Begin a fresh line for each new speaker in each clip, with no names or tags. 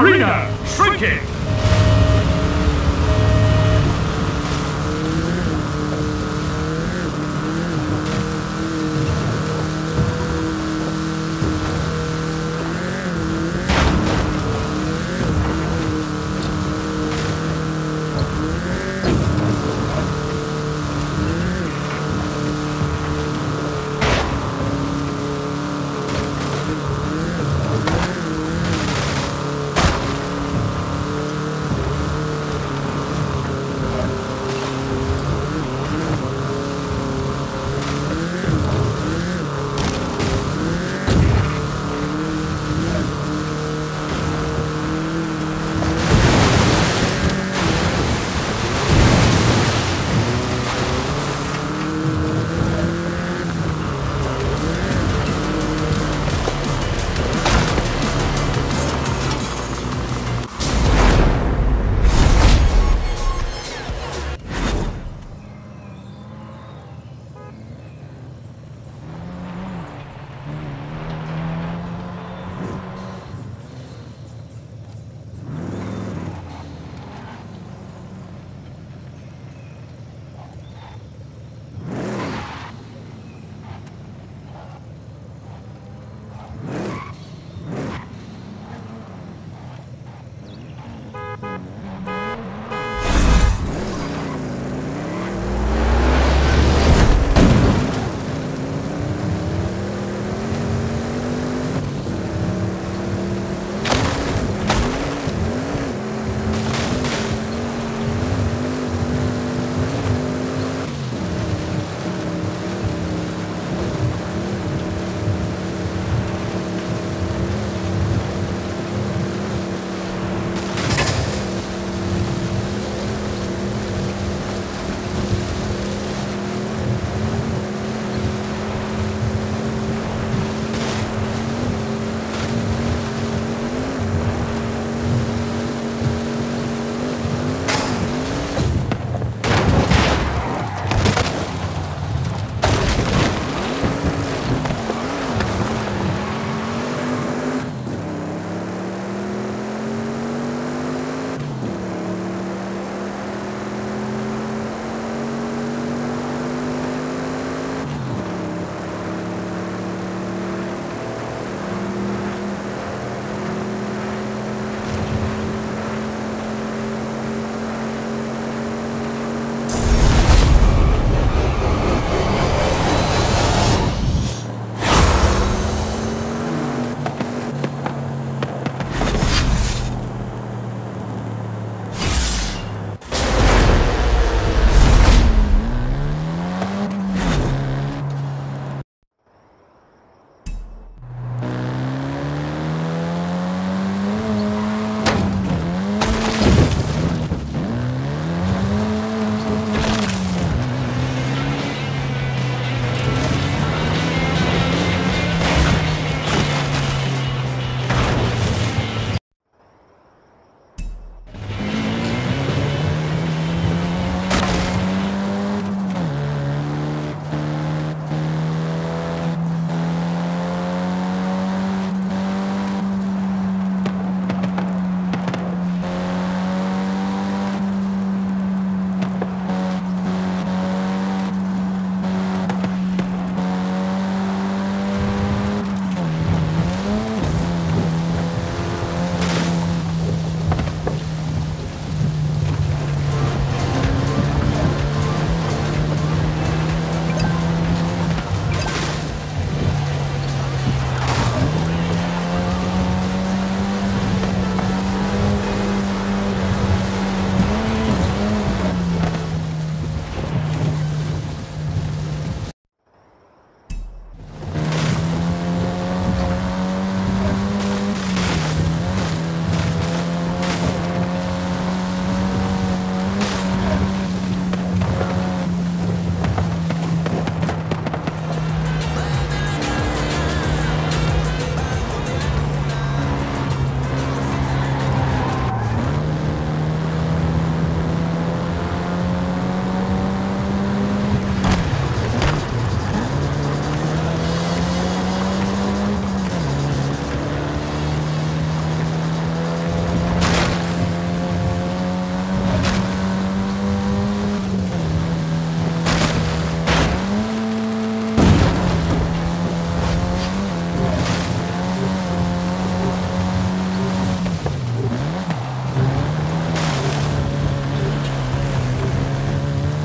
Arena shrinking.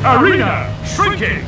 Arena shrinking.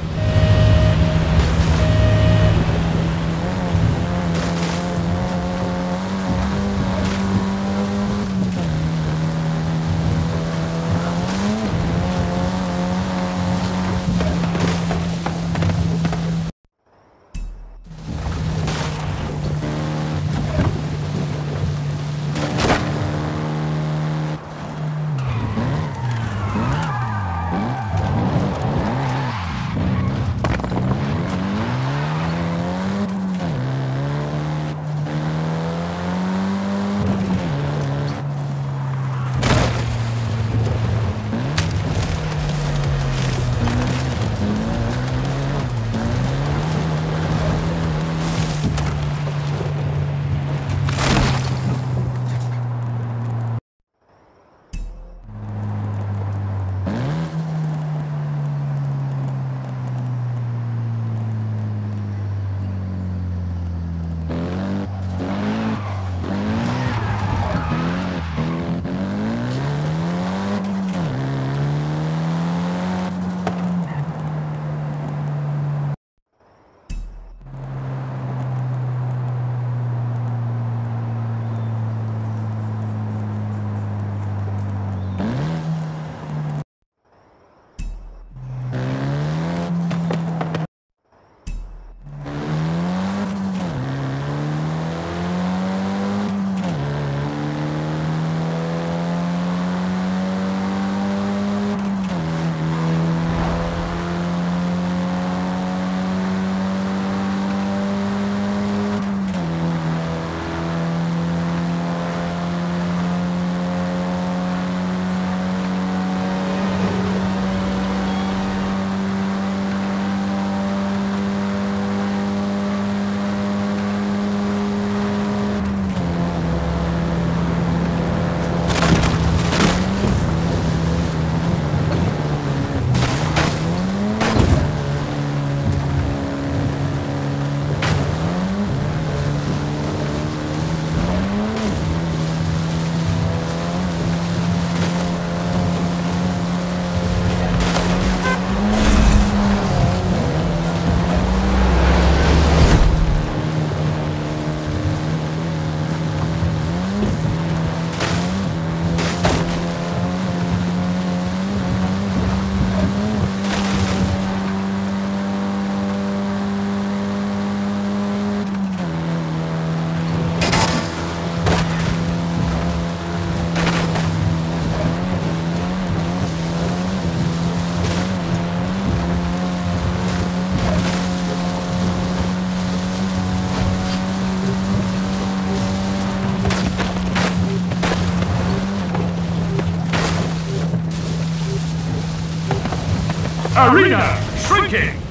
Arena shrinking.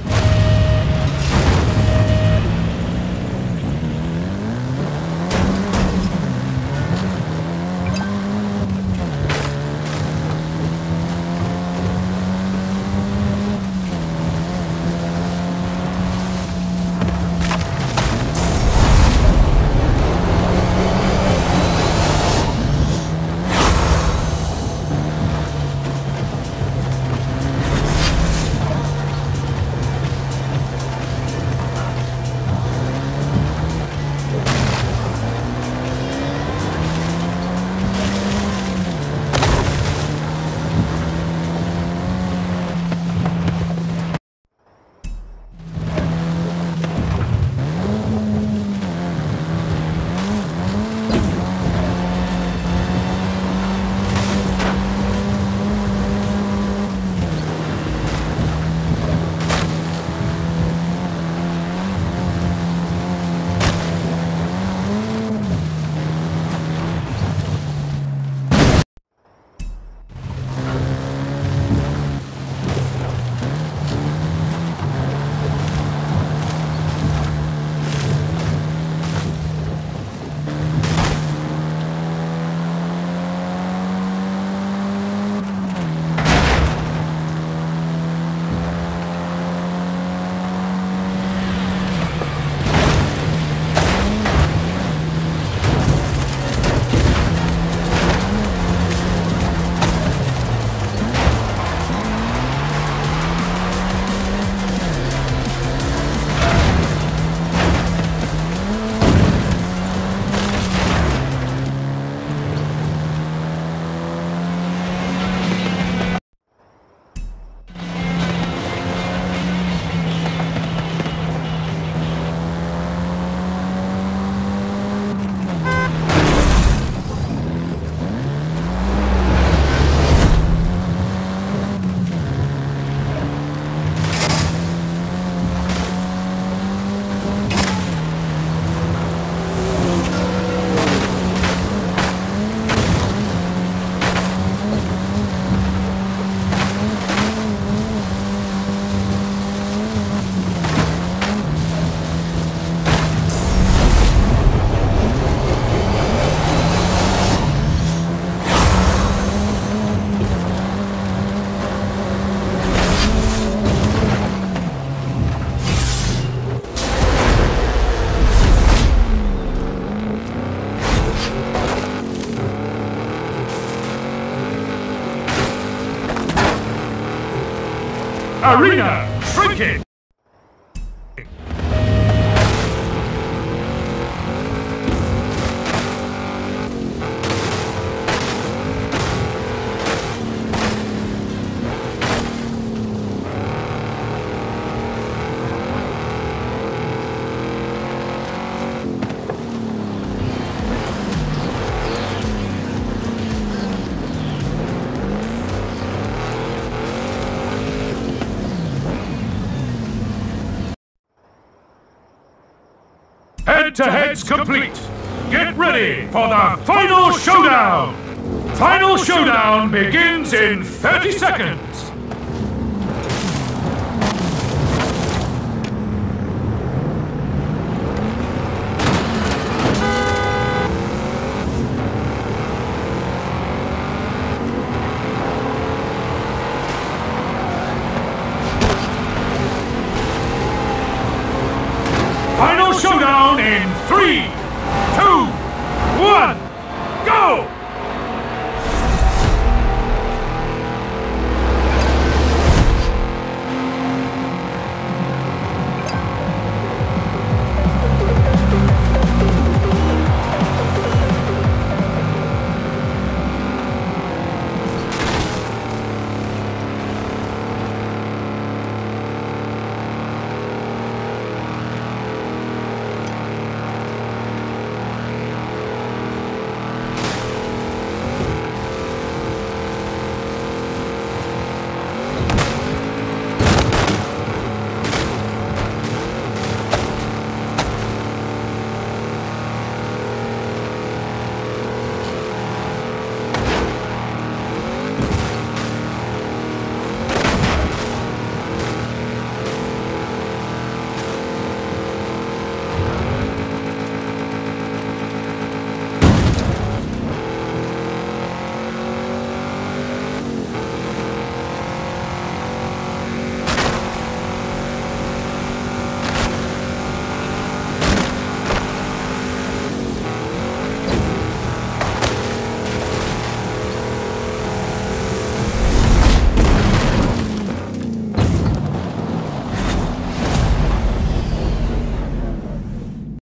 Arena Shrinking! Head-to-heads complete. Get ready for the final showdown. Final showdown begins in 30 seconds.